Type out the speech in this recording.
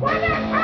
What?